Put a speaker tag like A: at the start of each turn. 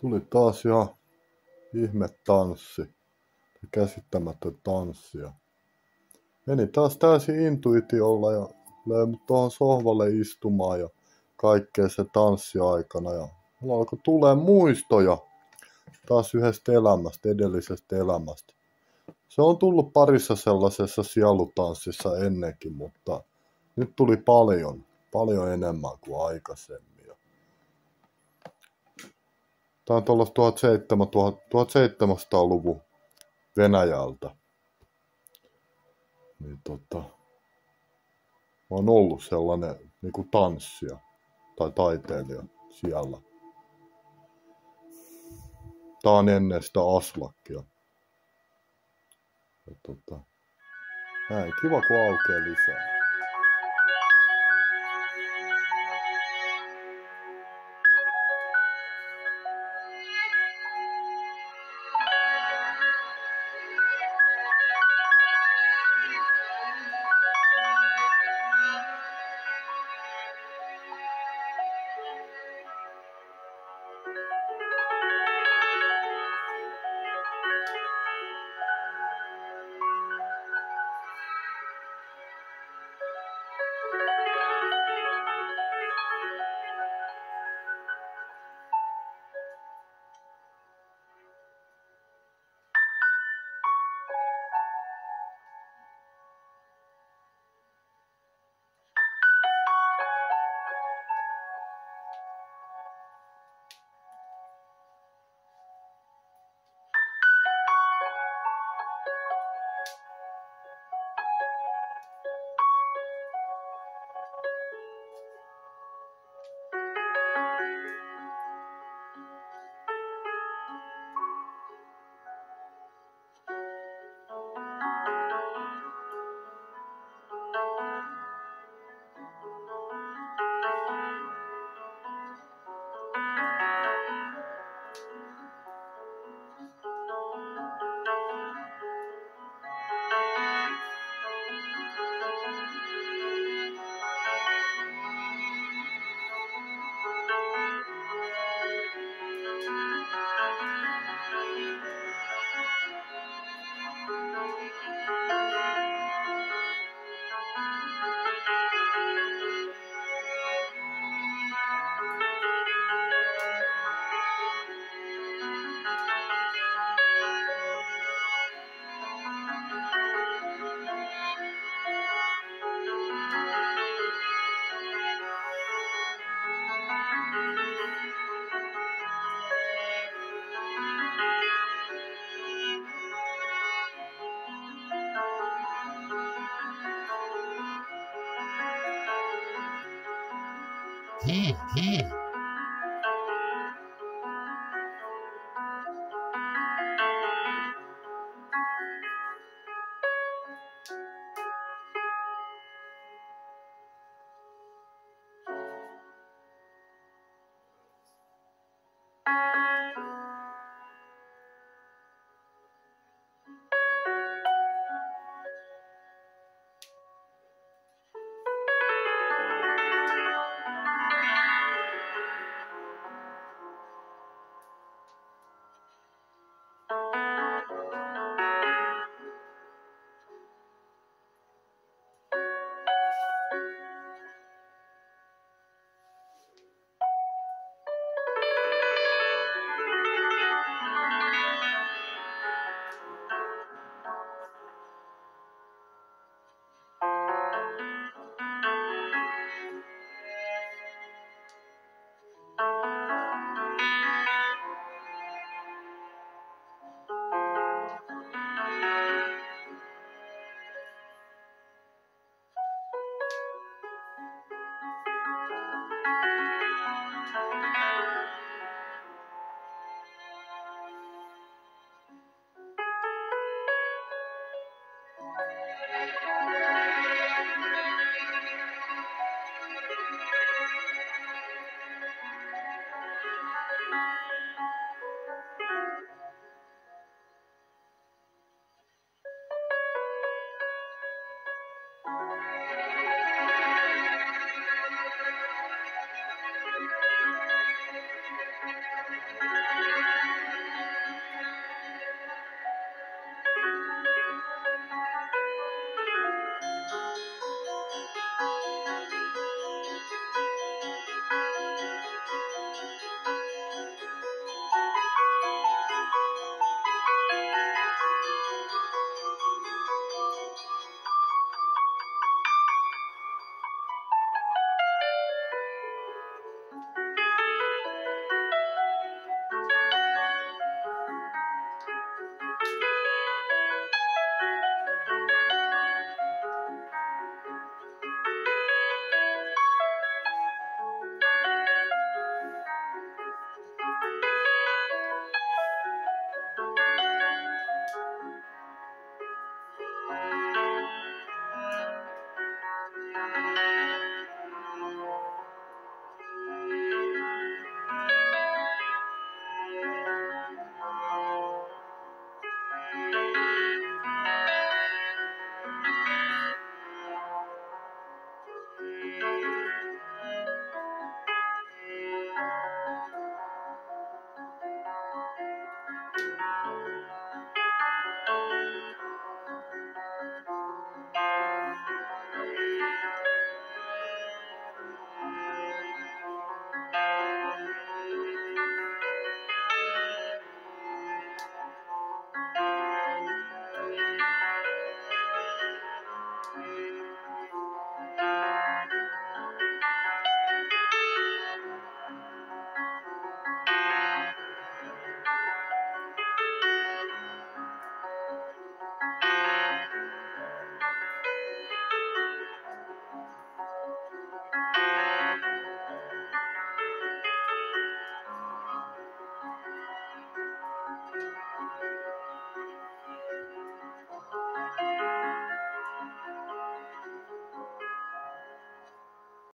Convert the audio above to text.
A: Tuli taas ihan ihme tanssi. Käsittämätön tanssia. Meni taas täysin intuitiolla ja löi mut tuohon sohvalle istumaan ja kaikkea se tanssi aikana. Ja mulla alkoi tulee muistoja taas yhdestä elämästä, edellisestä elämästä. Se on tullut parissa sellaisessa sielutanssissa ennenkin, mutta nyt tuli paljon, paljon enemmän kuin aikaisemmin. Tämä on tuollaista 1700-luvun Venäjältä. Niin tota, on ollut sellainen niin kuin tanssia tai taiteilija siellä. Tämä on ennen sitä Aslakkia. Ja tota, näin, kiva kun aukeaa lisää.
B: Yeah, yeah.